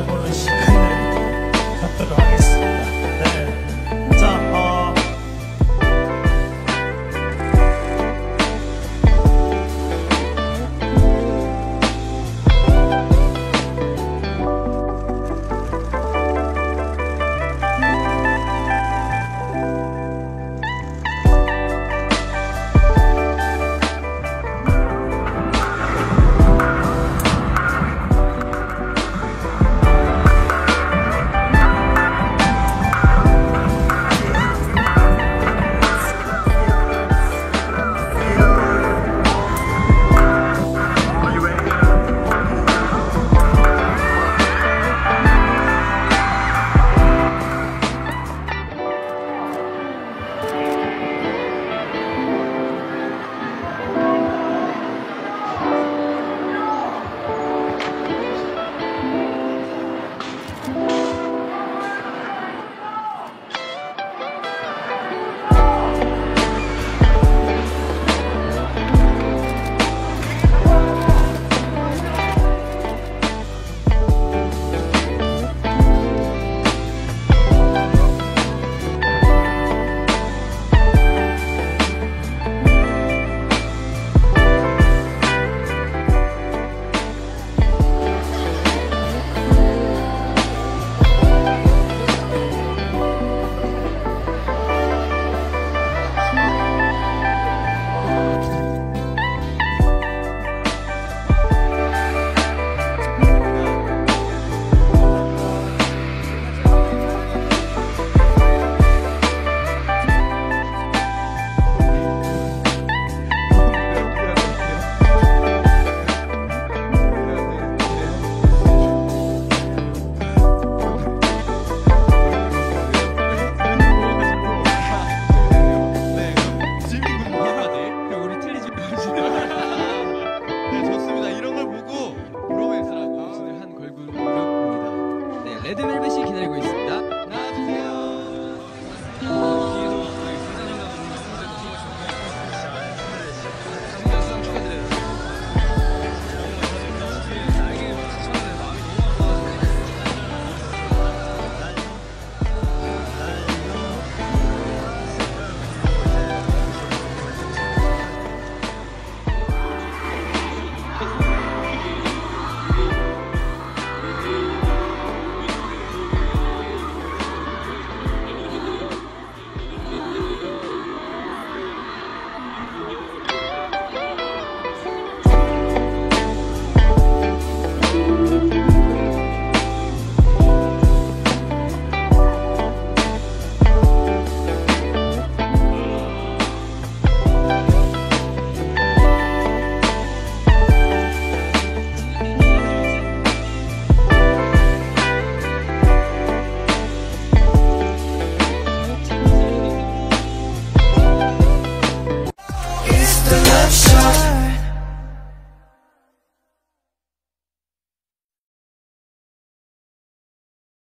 I wanna say. shot.